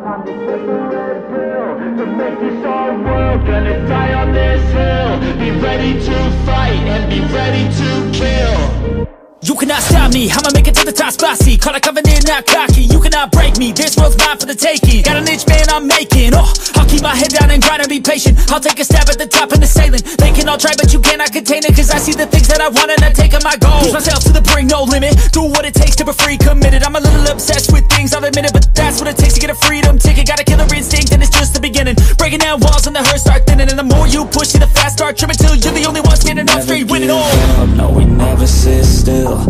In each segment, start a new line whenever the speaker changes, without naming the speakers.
To make this our world Gonna die on this hill. Be ready to fight And be ready to kill
cannot stop me, I'ma make it to the top spicy Call a covenant, not cocky, you cannot break me. This world's mine for the taking. Got an itch, man, I'm making. Oh, I'll keep my head down and grind and be patient. I'll take a stab at the top and the sailing. They can all try, but you cannot contain it Cause I see the things that I want and I take on my goal Push myself to the brink, no limit. Do what it takes to be free, committed. I'm a little obsessed with things, I'll admit it But that's what it takes to get a freedom ticket. Got a killer instinct and it's just the beginning. Breaking down walls and the hurt start thinning. And the more you push it, the fast start trimming Till you're the only one standing up straight, winning all.
up, no we never sit still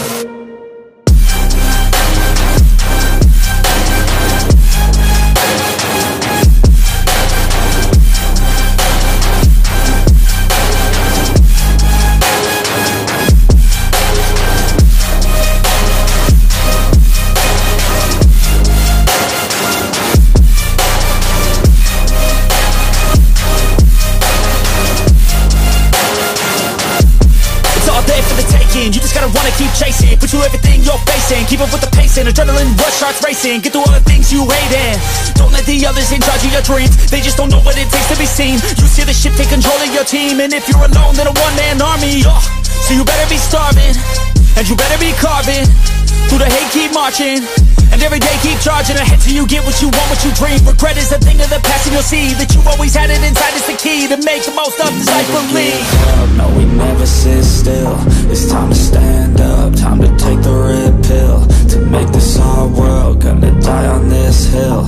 racing. Get through all the things you hate and don't let the others in charge of your dreams. They just don't know what it takes to be seen. You see the shit, take control of your team, and if you're alone, then a one man army. Oh, so you better be starving, and you better be carving. Through the hate, keep marching. And every day keep charging ahead till you get what you want, what you dream. Regret is a thing of the past and you'll see That you always had it inside. Is the key To make the most of this life believe
no we never sit still. It's time to stand up, time to take the red pill. To make this our world, gonna die on this hill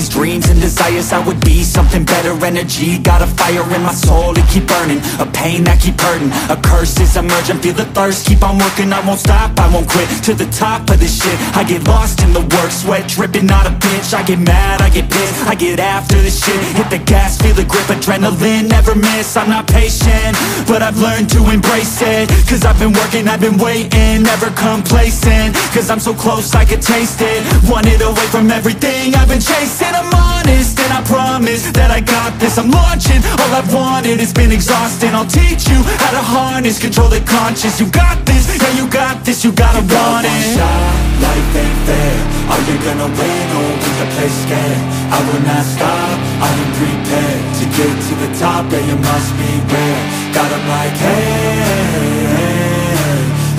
these dreams and desires I would be something better, energy Got a fire in my soul to keep burning. A pain that keep hurting, a curse is emerging. Feel the thirst, keep on working, I won't stop, I won't quit. To the top of this shit, I get lost in the work. Sweat dripping, not a bitch, I get mad, I get pissed. I get after this shit, hit the gas, feel the grip Adrenaline, never miss, I'm not patient But I've learned to embrace it. Cause I've been working, I've been waiting Never complacent, cause I'm so close I could taste it. Want it away from everything I've been chasing. I'm honest and I promise that I got this. I'm launching, all I've wanted has been exhausting I'll teach you how to harness, control the conscious You got this, yeah you got this, you gotta want it.
Shot, life ain't fair. Are you gonna win or will you play scared? I will not stop, I am prepared To get to the top, yeah you must beware Got 'em like hey,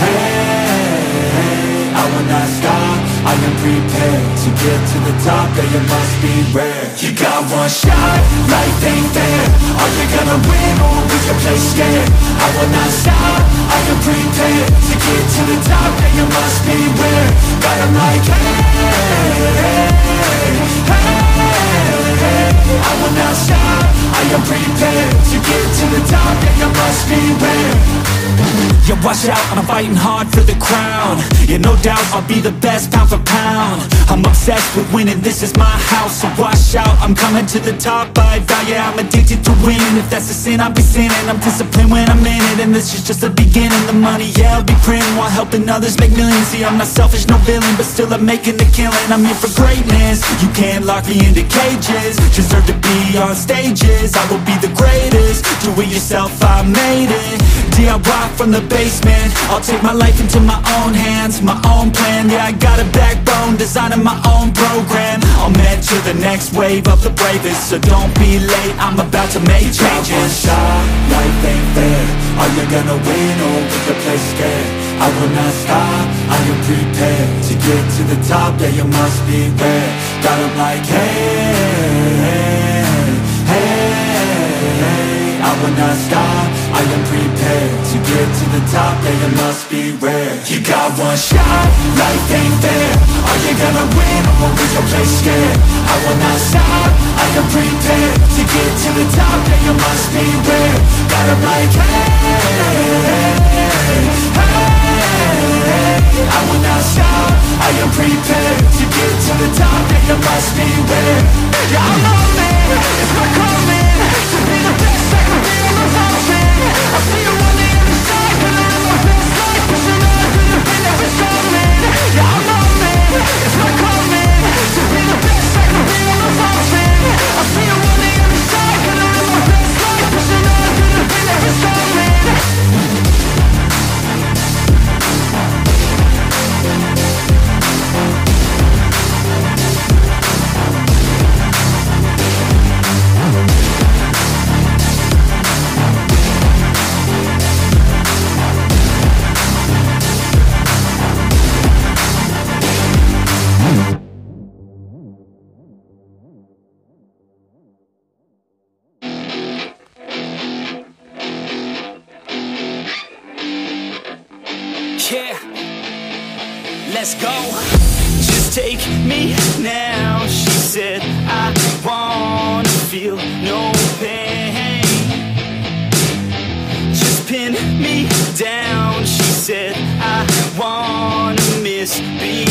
hey, I will not stop, I am prepared To get to the top, yeah you must be rare You got one shot, life ain't fair. Are you gonna win or will you play scared? I will not stop, I am prepared To get to the top, yeah you must beware Got like hey, hey, I will not stop, I am prepared To get to the top, yeah, you must beware Yeah, watch out, I'm fighting hard for the crown. Yeah, no doubt, I'll be the best pound for pound. I'm obsessed with winning, this is my house. So watch out, I'm coming to the top. I vow, yeah, I'm addicted to winning. If that's a sin, I'll be sinning. I'm disciplined when I'm in it And this is just the beginning. The money, yeah, I'll be printing. While helping others make millions. See, I'm not selfish, no villain But still I'm making the killing. I'm here for greatness. You can't lock me into cages. Deserve to be on stages. I will be the greatest. Do it yourself, I made it. DIY from the basement. I'll take my life into my own hands. My own plan, yeah I got a backbone. Designing my own program. I'm head to the next wave of the bravest. So don't be late, I'm about to make changes. One shot, life ain't fair. Are you gonna win or will you play scared? I will not stop, I am prepared To get to the top, yeah you must beware Got them like hey, I will not stop I am prepared to get to the top, yeah, you must be rare You got one shot, life ain't fair. Are you gonna win or will you play scared? I will not stop, I am prepared to get to the top, yeah, you must be rare Got a like, hey, hey, I will not stop, I am prepared to get to the top, yeah, you must be rare Yeah, I'm on man,
said, I wanna misbehave.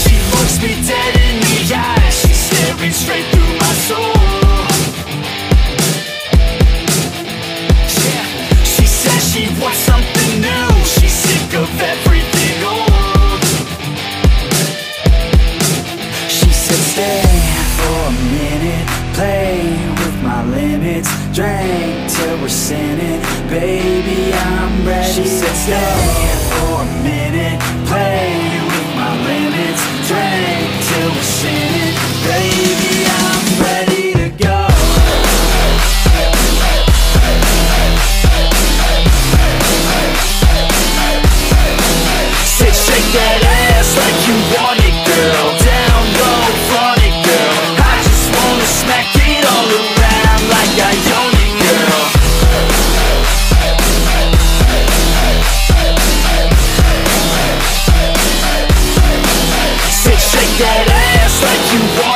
She looks me dead in the eyes. She's staring straight through my soul. Yeah, she says she wants something new. She's sick of everything old.
She said stay for a minute Play with my limits we're sinning Baby, I'm ready. She said stay here for a minute. Play with my limits. Drink till we're sinning
that ass like you want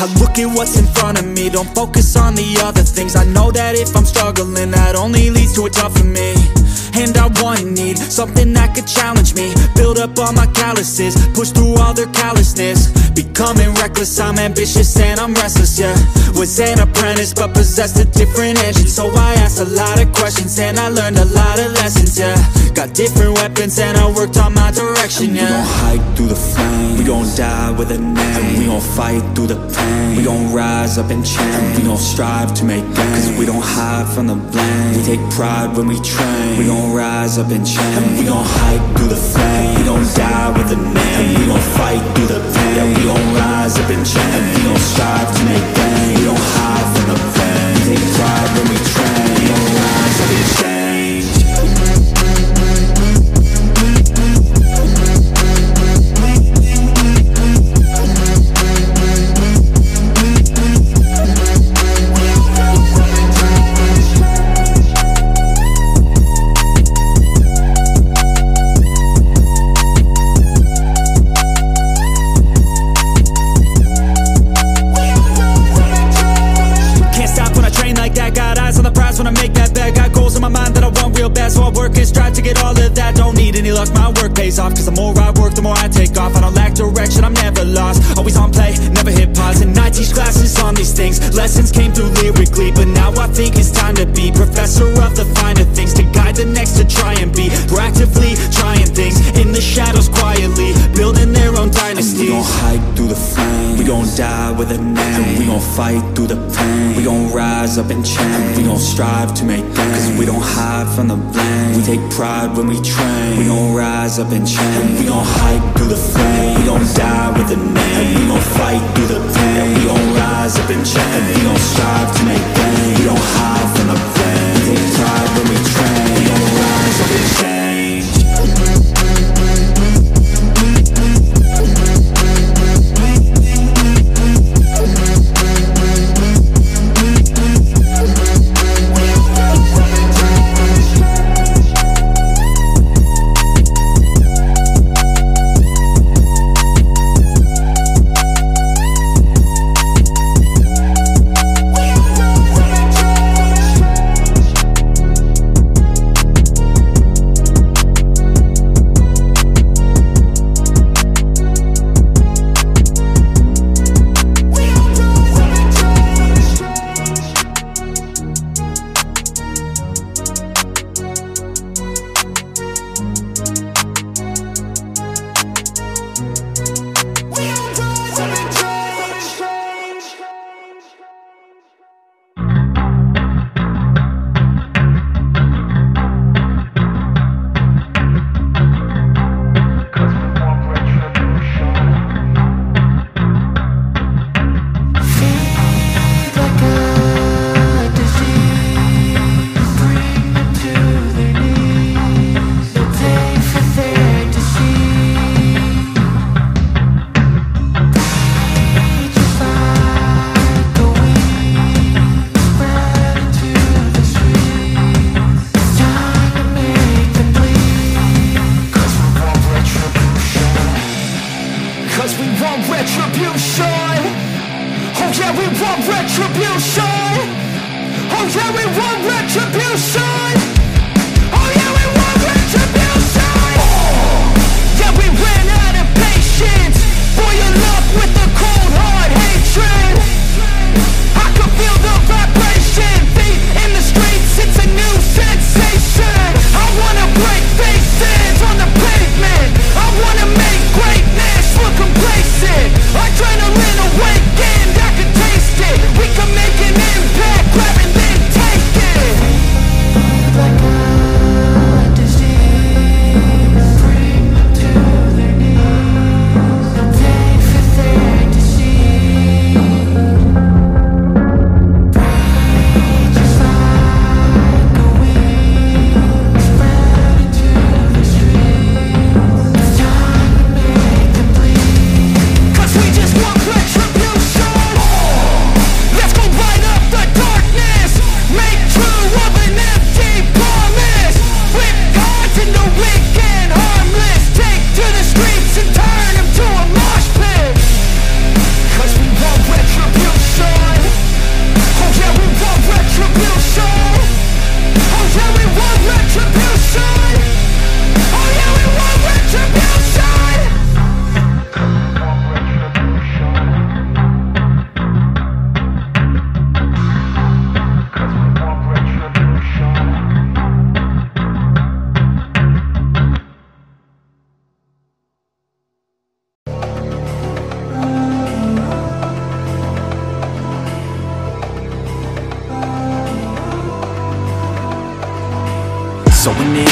I
look at what's in front of me, don't focus on the other things. I know that if I'm struggling, that only leads to a tougher me. And I want and need something that could challenge me. Build up all my calluses, push through all their callousness Becoming reckless, I'm ambitious and I'm restless, yeah. Was an apprentice but possessed a different engine. So I asked a lot of questions and I learned a lot of lessons, yeah. Got different weapons and I worked on my direction, yeah.
We gon' hike through the flames. We gon' die with a name. And We gon' fight through the pain. We gon' rise up and change. And We gon' strive to make gains. Cause we don't hide from the blame. We take pride when we train. We gon' rise up and change. And We gon' hike through the flames We gon' die with a name. And We gon' fight through the pain. Yeah, gon' rise up and change and We gon' strive to make gains We don't hide from the blame We take pride when we train. We gon' rise up and change from the blame. We take pride when we train. We gon' rise up and change. And We gon' hike through the flames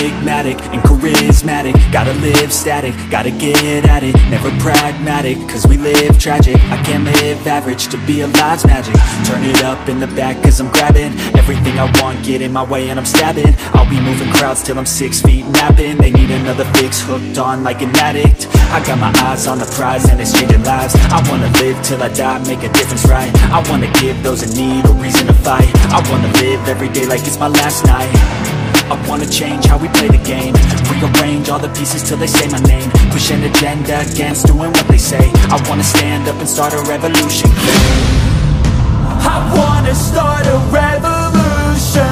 pragmatic and charismatic. Gotta live static, gotta get at it. Never pragmatic, cause we live tragic. I can't live average, to be alive's magic. Turn it up in the back cause I'm grabbing Everything I want, get in my way and I'm stabbing. I'll be moving crowds till I'm six feet napping. They need another fix, hooked on like an addict. I got my eyes on the prize and it's changing lives. I wanna live till I die, make a difference right? I wanna give those in need a reason to fight. I wanna live every day like it's my last night I wanna change how we play the game. Rearrange all the pieces till they say my name. Push an agenda against doing what they say. I wanna stand up and start a revolution
I wanna start a revolution.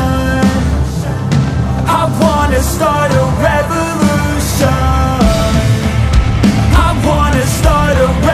I wanna start a revolution. I wanna start a revolution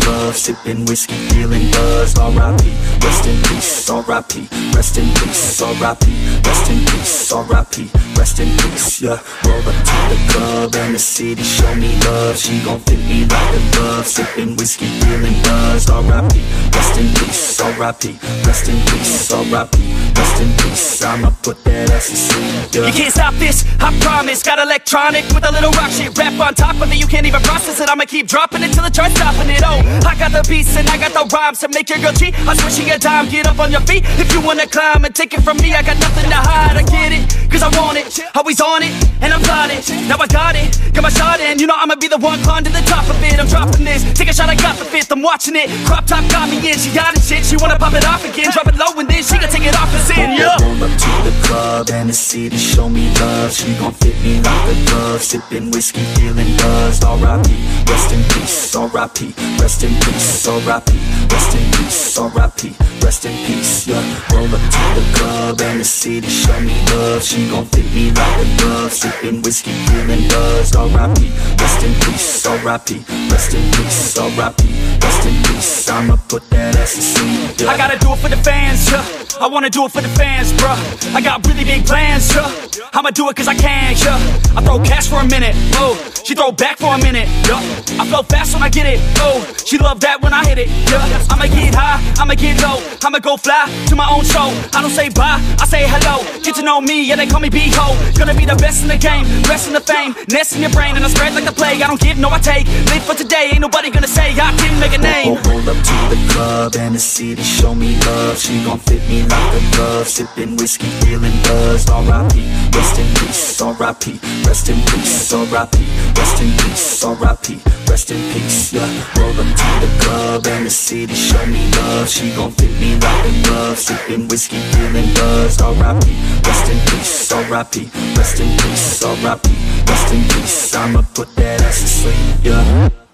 glove Sippin' whiskey, feeling buzzed R.I.P. Rest in peace, R.I.P. Rest in peace, R.I.P. Rest in peace, R.I.P. Rest in peace, yeah Roll up to the club and the city show me love She gon' fit me like a glove Sippin' whiskey, feeling buzzed R.I.P. Rest in peace, R.I.P. Rest in peace, R.I.P. Rest in peace, I'ma put that ass to sleep, yeah
You can't stop this, I promise Got electronic with a little rock shit Rap on top of it, you can't even process it I'ma keep dropping it till the charts stopping it Oh, I got the beats and I got the rhymes To make your girl cheat, I swear she a dime Get up on your feet. If you wanna climb And take it from me, I got nothing to hide. I get it, cause I want it. Always on it, and I'm plotting Now I got it, got my shot in. You know I'ma be the one climb to the top of it. I'm dropping this, take a shot, I got the fifth. I'm watching it, crop top got me in. She got it shit, she wanna pop it off again. Drop
club and the city show me love She gon' fit me like a glove Sippin' whiskey, feeling buzzed R.I.P. Rest in peace, R.I.P. Rest in peace, R.I.P. Rest in peace, R.I.P. Rest in peace, yeah Roll up to the club and the city show me love She gon' fit me like a glove Sippin' whiskey, feeling buzzed R.I.P. Rest in peace, R.I.P. Rest in peace, R.I.P. Rest in peace, I'ma put that ass to sleep, yeah
I gotta do it for the fans, yeah. I wanna do it for the fans, bruh. I got really big plans, yeah. I'ma do it cause I can, yeah. I throw cash for a minute. Oh, she throw back for a minute. Yeah. I flow fast when I get it. Oh, she love that when I hit it. Yeah. I'ma get high, I'ma get low. I'ma go fly to my own show. I don't say bye, I say hello. Get to know me, yeah, they call me B-Ho. Gonna be the best in the game, rest in the fame. Nest in your brain, and I spread like the plague. I don't give, no, I take. Live for today, ain't nobody gonna say I didn't make a name.
Oh, Roll up to the club and the city show me love She gon' fit me like a glove Sippin' whiskey, feeling R.I.P. Rest in peace, R.I.P. Rest in peace, R.I.P. Rest in peace, R.I.P. Rest in peace, yeah Roll up to the club and the city show me love She gon' fit me like a glove Sippin' whiskey, feeling buzzed R.I.P. Rest in peace, R.I.P. Rest in peace, R.I.P. Rest in peace I'ma put that ass to sleep, yeah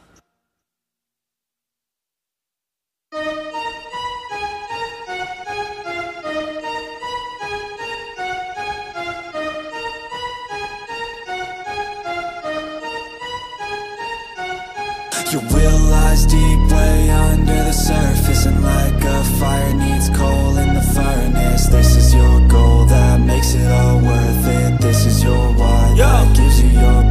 lies deep way under the surface And like a fire needs coal in the furnace. This is your goal that makes it all worth it. This is your why that gives you your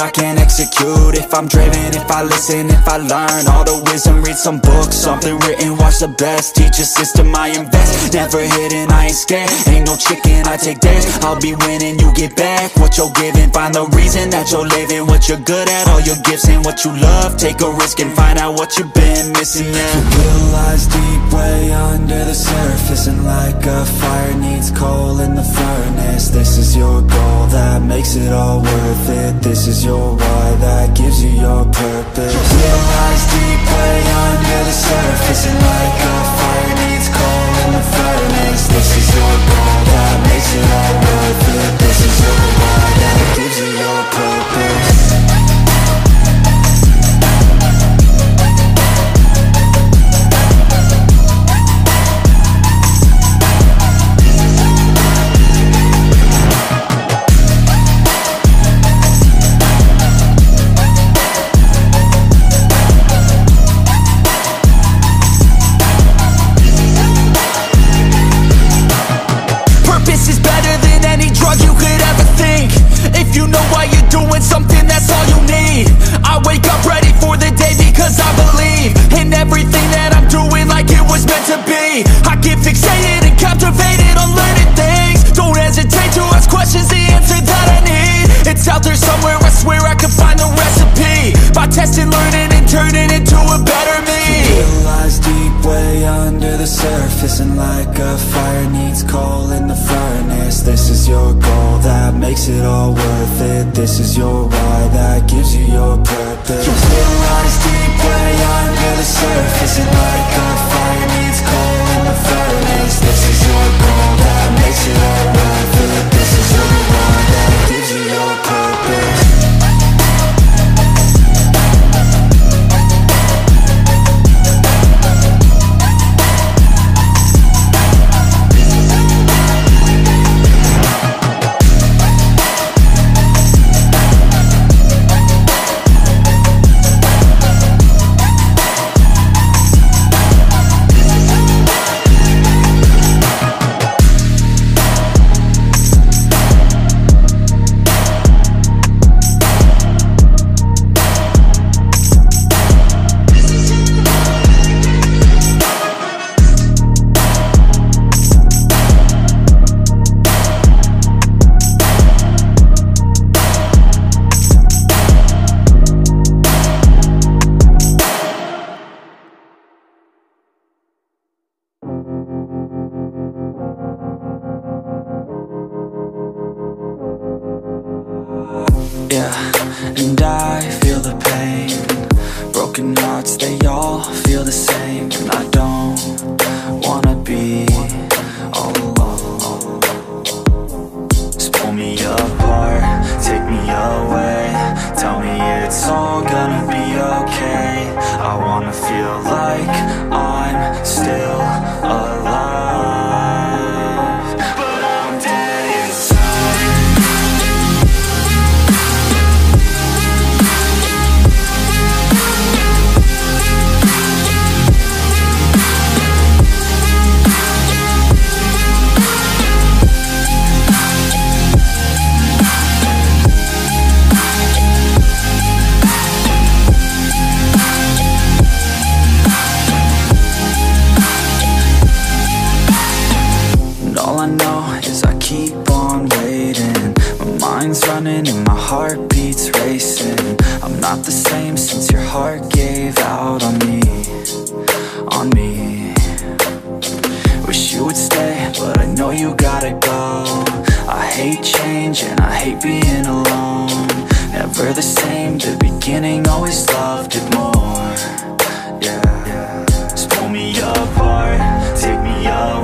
I can't execute. If I'm driven, if I listen, if I learn. All the wisdom Read some books, something written, watch the best. Teach a system I invest, never hidden, I ain't scared. Ain't no chicken, I take dares I'll be winning, you get back what you're giving. Find the reason that you're living, what you're good at All your gifts and what you love. Take a risk and find out what you've been missing, yeah.
Will lies deep way under the surface And like a fire needs coal in the furnace. This is your goal that makes it all worth it. This is your why that gives you your purpose. Will lies deep way under the surface And like a fire needs coal in the furnace. This is your goal that makes it all worth it. This is your why that gives you Never the same, the beginning always loved it more. Yeah. Just pull me apart, take me away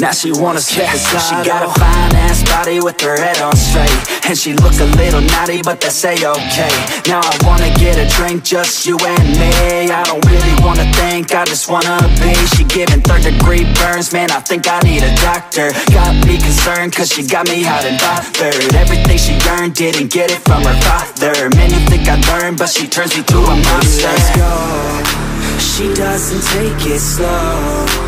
Now she wanna skip yeah, She got a fine ass body with her head on straight. And she look a little naughty, but that's a-okay. Now I wanna get a drink, just you and me. I don't really wanna think, I just wanna be. She giving third degree burns, man, I think I need a doctor. Got me concerned, cause she got me hot and bothered. Everything she earned, didn't get it from her father. Man, you think I learned, but she turns me to a monster. Let's go. She doesn't take it slow.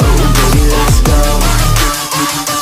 Baby, let's go.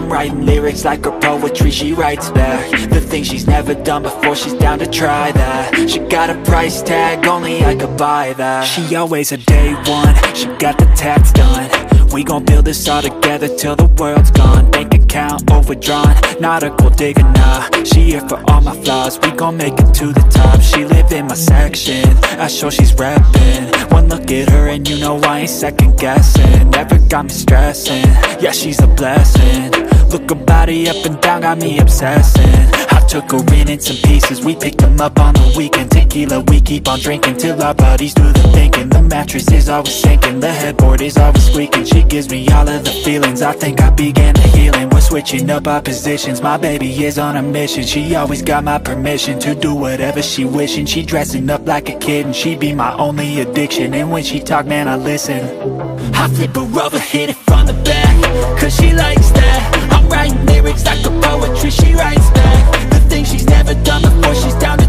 I'm writing lyrics like her poetry, she writes back. The things she's never done before, she's down to try that. She got a price tag, only I could buy that. She always a day one, she got the tats done. We gon' build this all together till the world's gone. Bank account overdrawn, not a gold digger, nah. She here for all my flaws, we gon' make it to the top. She live in my section, I show she's reppin' One look at her and you know I ain't second guessing. Never got me stressing, yeah she's a blessing Look her body up and down, got me obsessing. I took her in in some pieces, we picked them up on the weekend. Tequila, we keep on drinking till our bodies do the thinking. The mattress is always sinking, the headboard is always squeaking. She gives me all of the feelings, I think I began the healing. We're switching up our positions, my baby is on a mission. She always got my permission to do whatever she wishing. She dressing up like a kid and she be my only addiction. And when she talk, man, I listen. I flip her over, hit it from the back. Cause she likes that lyrics like a poetry, she writes back The things she's never done before, she's down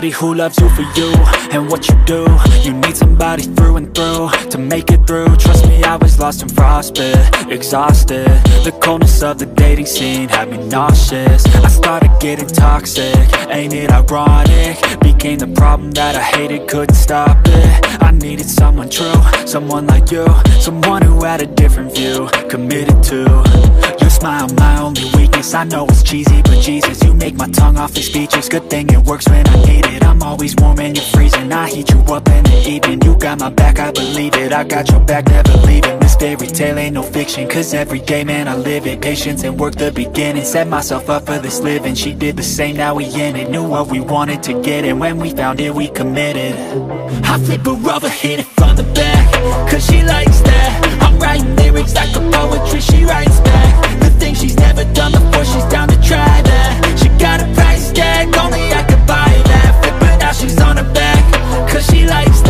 somebody who loves you for you and what you do. You need somebody through and through to make it through. Trust me, I was lost and frostbit, exhausted. The coldness of the dating scene had me nauseous. I started getting toxic, ain't it ironic? Became the problem that I hated, couldn't stop it. I needed someone true, someone like you Someone who had a different view, committed to Smile, my only weakness. I know it's cheesy, but Jesus You make my tongue awfully speechless Good thing it works when I need it. I'm always warm and you're freezing. I heat you up in the evening. You got my back, I believe it. I got your back, never leaving. This fairy tale ain't no fiction Cause every day, man, I live it. Patience and work the beginning. Set myself up for this living. She did the same, now we in it. Knew what we wanted to get And when we found it, we committed. I flip her over, hit it from the back Cause she likes that. I'm writing lyrics like a poetry. She writes back The things she's never done before. She's down to try that. She got a price tag Only I could buy that. Flip her now, she's on her back. Cause she likes that